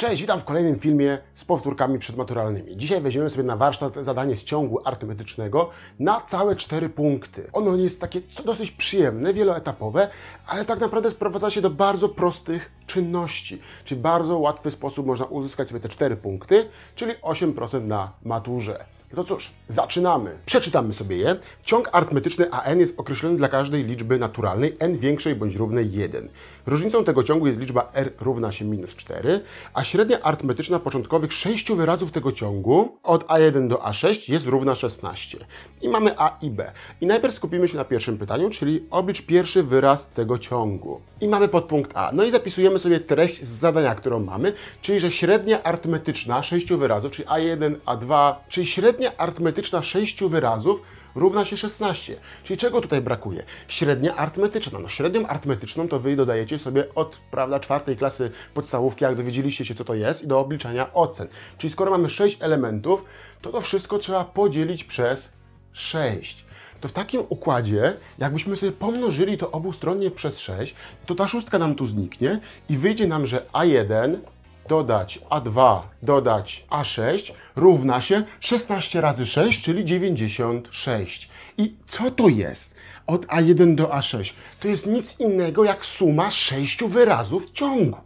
Cześć, witam w kolejnym filmie z powtórkami przedmaturalnymi. Dzisiaj weźmiemy sobie na warsztat zadanie z ciągu arytmetycznego na całe cztery punkty. Ono jest takie dosyć przyjemne, wieloetapowe, ale tak naprawdę sprowadza się do bardzo prostych czynności. Czyli bardzo łatwy sposób można uzyskać sobie te cztery punkty, czyli 8% na maturze. To cóż, zaczynamy. Przeczytamy sobie je. Ciąg arytmetyczny AN jest określony dla każdej liczby naturalnej n większej bądź równej 1. Różnicą tego ciągu jest liczba r równa się minus 4, a średnia arytmetyczna początkowych sześciu wyrazów tego ciągu od A1 do A6 jest równa 16. I mamy A i B. I najpierw skupimy się na pierwszym pytaniu, czyli oblicz pierwszy wyraz tego ciągu. I mamy podpunkt A. No i zapisujemy sobie treść z zadania, którą mamy, czyli że średnia arytmetyczna sześciu wyrazów, czyli A1, A2, czyli średnia arytmetyczna sześciu wyrazów równa się 16. Czyli czego tutaj brakuje? Średnia arytmetyczna. No średnią arytmetyczną to Wy dodajecie sobie od prawda, czwartej klasy podstawówki, jak dowiedzieliście się, co to jest, i do obliczania ocen. Czyli skoro mamy 6 elementów, to to wszystko trzeba podzielić przez 6 to w takim układzie, jakbyśmy sobie pomnożyli to obustronnie przez 6, to ta szóstka nam tu zniknie i wyjdzie nam, że A1 dodać A2 dodać A6 równa się 16 razy 6, czyli 96. I co to jest od A1 do A6? To jest nic innego jak suma sześciu wyrazów ciągu.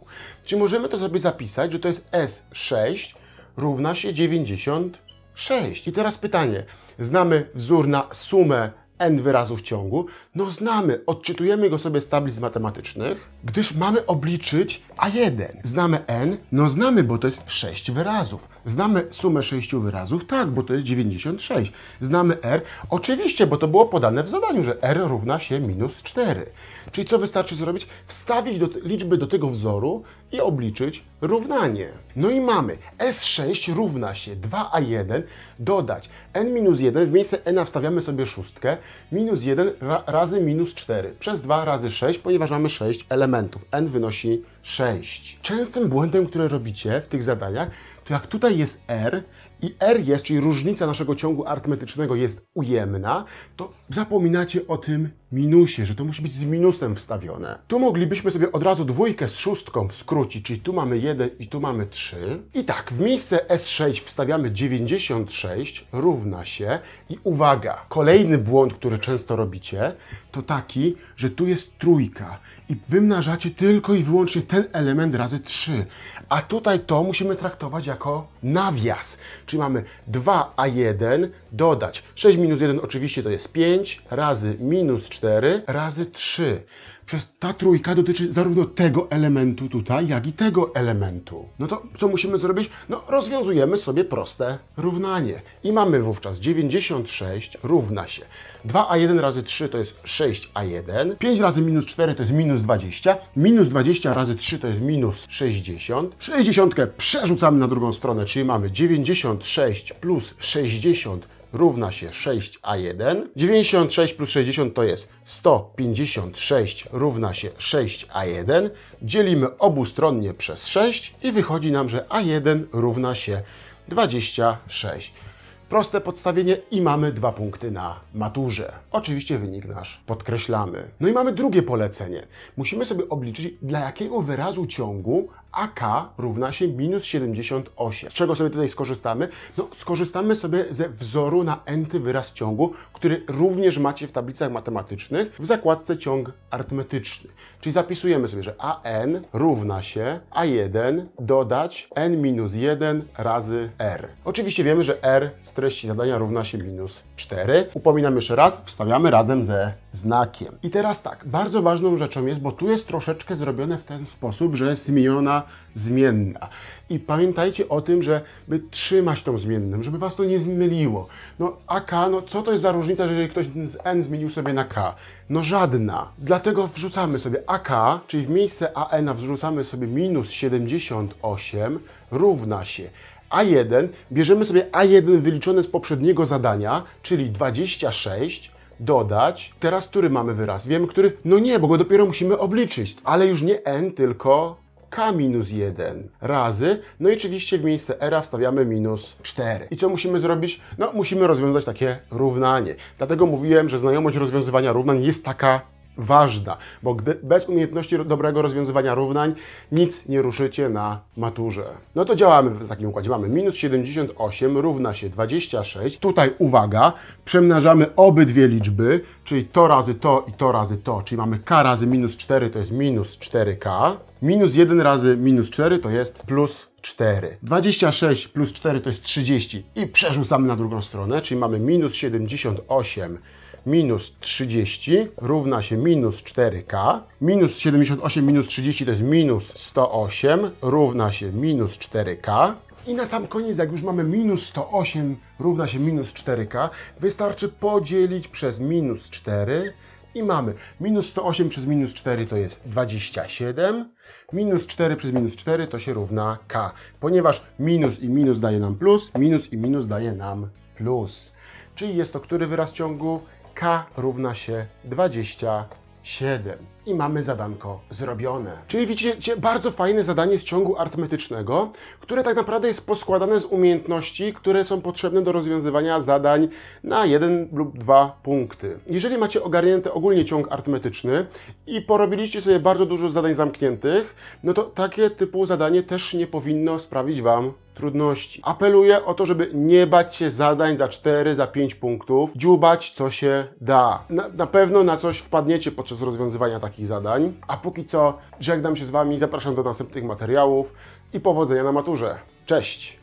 Czyli możemy to sobie zapisać, że to jest S6 równa się 96. I teraz pytanie. Znamy wzór na sumę n wyrazów ciągu? No znamy, odczytujemy go sobie z tablic matematycznych, gdyż mamy obliczyć A1. Znamy n? No znamy, bo to jest 6 wyrazów. Znamy sumę 6 wyrazów? Tak, bo to jest 96. Znamy r? Oczywiście, bo to było podane w zadaniu, że r równa się minus 4. Czyli co wystarczy zrobić? Wstawić do liczby do tego wzoru i obliczyć równanie. No i mamy S6 równa się 2A1 dodać n minus 1, w miejsce n wstawiamy sobie szóstkę, minus 1 ra razy minus 4 przez 2 razy 6, ponieważ mamy 6 elementów. n wynosi 6. Częstym błędem, który robicie w tych zadaniach, to jak tutaj jest r i r jest, czyli różnica naszego ciągu arytmetycznego jest ujemna, to zapominacie o tym minusie, że to musi być z minusem wstawione. Tu moglibyśmy sobie od razu dwójkę z szóstką skrócić, czyli tu mamy 1 i tu mamy 3. I tak, w miejsce S6 wstawiamy 96 równa się i uwaga, kolejny błąd, który często robicie, to taki, że tu jest trójka i wymnażacie tylko i wyłącznie ten element razy 3. A tutaj to musimy traktować jako nawias. Czyli mamy 2a1 dodać 6 minus 1 oczywiście to jest 5 razy minus 4 razy 3. Przez ta trójka dotyczy zarówno tego elementu tutaj, jak i tego elementu. No to co musimy zrobić? No rozwiązujemy sobie proste równanie. I mamy wówczas 96 równa się 2a1 razy 3 to jest 6a1, 5 razy minus 4 to jest minus 20, minus 20 razy 3 to jest minus 60, 60 przerzucamy na drugą stronę, czyli mamy 96 plus 60 równa się 6a1. 96 plus 60 to jest 156 równa się 6a1. Dzielimy obustronnie przez 6 i wychodzi nam, że a1 równa się 26. Proste podstawienie i mamy dwa punkty na maturze. Oczywiście wynik nasz podkreślamy. No i mamy drugie polecenie. Musimy sobie obliczyć, dla jakiego wyrazu ciągu AK równa się minus 78. Z czego sobie tutaj skorzystamy? No, skorzystamy sobie ze wzoru na n wyraz ciągu, który również macie w tablicach matematycznych w zakładce ciąg arytmetyczny. Czyli zapisujemy sobie, że AN równa się A1 dodać n minus 1 razy R. Oczywiście wiemy, że R z treści zadania równa się minus 4. Upominam jeszcze raz, wstawiamy razem ze znakiem. I teraz tak, bardzo ważną rzeczą jest, bo tu jest troszeczkę zrobione w ten sposób, że jest zmieniona zmienna. I pamiętajcie o tym, żeby trzymać tą zmienną, żeby Was to nie zmyliło. No AK, no co to jest za różnica, jeżeli ktoś z N zmienił sobie na K? No żadna. Dlatego wrzucamy sobie AK, czyli w miejsce AN wrzucamy sobie minus 78 równa się A1, bierzemy sobie A1 wyliczone z poprzedniego zadania, czyli 26, dodać. Teraz który mamy wyraz? Wiemy, który? No nie, bo go dopiero musimy obliczyć. Ale już nie n, tylko k minus 1 razy, no i oczywiście w miejsce r wstawiamy minus 4. I co musimy zrobić? No musimy rozwiązać takie równanie. Dlatego mówiłem, że znajomość rozwiązywania równań jest taka ważna, bo gdy, bez umiejętności dobrego rozwiązywania równań nic nie ruszycie na maturze. No to działamy w takim układzie. Mamy minus 78 równa się 26. Tutaj uwaga, przemnażamy obydwie liczby, czyli to razy to i to razy to, czyli mamy k razy minus 4 to jest minus 4k. Minus 1 razy minus 4 to jest plus 4. 26 plus 4 to jest 30 i przerzucamy na drugą stronę, czyli mamy minus 78 minus 30 równa się minus 4k. Minus 78 minus 30 to jest minus 108 równa się minus 4k. I na sam koniec, jak już mamy minus 108 równa się minus 4k, wystarczy podzielić przez minus 4 i mamy minus 108 przez minus 4 to jest 27, minus 4 przez minus 4 to się równa k. Ponieważ minus i minus daje nam plus, minus i minus daje nam plus. Czyli jest to który wyraz ciągu? K równa się 27. I mamy zadanko zrobione. Czyli widzicie, bardzo fajne zadanie z ciągu arytmetycznego, które tak naprawdę jest poskładane z umiejętności, które są potrzebne do rozwiązywania zadań na jeden lub dwa punkty. Jeżeli macie ogarnięty ogólnie ciąg arytmetyczny i porobiliście sobie bardzo dużo zadań zamkniętych, no to takie typu zadanie też nie powinno sprawić Wam trudności. Apeluję o to, żeby nie bać się zadań za 4, za 5 punktów, dziubać co się da. Na, na pewno na coś wpadniecie podczas rozwiązywania takich zadań. A póki co żegnam się z Wami, zapraszam do następnych materiałów i powodzenia na maturze. Cześć!